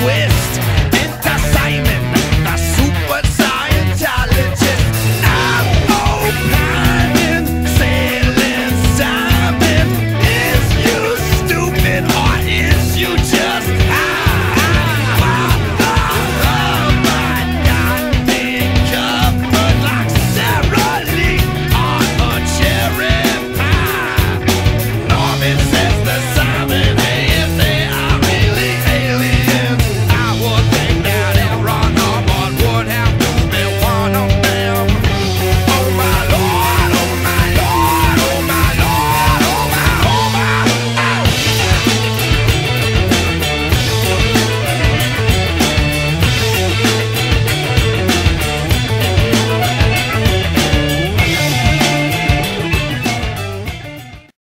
twist.